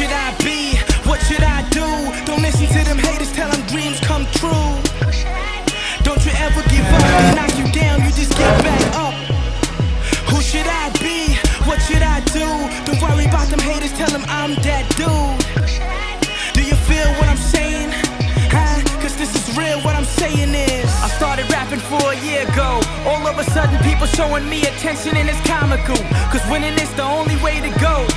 should I be? What should I do? Don't listen to them haters, tell them dreams come true. Don't you ever give up, they knock you down, you just get back up. Who should I be? What should I do? Don't worry about them haters, tell them I'm that dude. Do you feel what I'm saying? Huh? Cause this is real, what I'm saying is. I started rapping for a year ago. All of a sudden, people showing me attention and it's comical. Cause winning is the only way to go.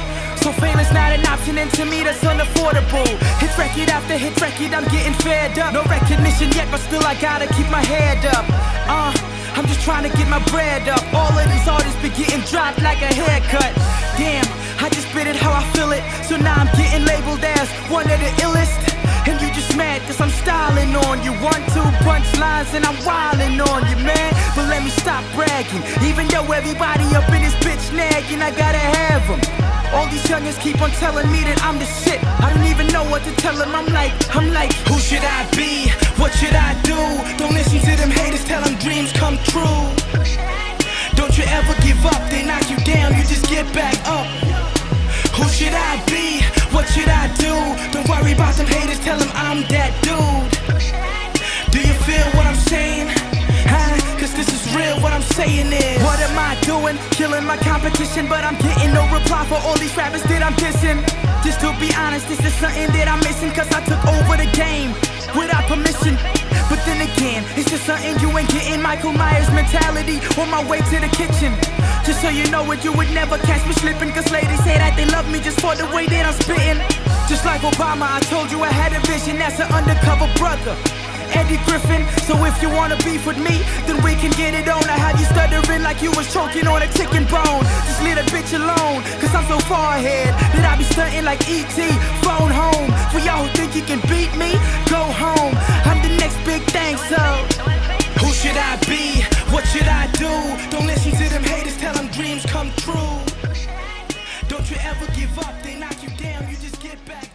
So fame is not an option, and to me that's unaffordable. Hit record after hit record, I'm getting fed up. No recognition yet, but still I gotta keep my head up. Uh, I'm just trying to get my bread up. All of these artists be getting dropped like a haircut. Damn, I just spit it how I feel it. So now I'm getting labeled as one of the illest. And you just mad cause I'm styling on you. One, two punchlines and I'm wilding on you, man. But let me stop bragging. Even though everybody up in this bitch nagging, I gotta have them. All these youngins keep on telling me that I'm the shit. I don't even know what to tell them. I'm like, I'm like, who should I be? What should I do? Don't listen to them haters, tell them dreams come true. Don't you ever give up, they knock you down, you just get back up. Who should I be? What should I do? Don't worry about them haters, tell them I'm that dude. Do you feel what I'm saying? Huh? Cause this is real, what I'm saying is doing? Killing my competition But I'm getting no reply for all these rappers that I'm dissing Just to be honest, this is something that I'm missing Cause I took over the game without permission But then again, it's just something you ain't getting Michael Myers mentality on my way to the kitchen Just so you know it, you would never catch me slipping Cause ladies say that they love me just for the way that I'm spitting Just like Obama, I told you I had a vision That's an undercover brother Eddie Griffin. So if you wanna beef with me, then we can get it on. I have you stuttering like you was choking alone. Cause I'm so far ahead that I be stunting like ET. Phone home. For y'all who think you can beat me, go home. I'm the next big thing, so. Who should I be? What should I do? Don't listen to them haters, tell them dreams come true. Don't you ever give up, they knock you down, you just get back.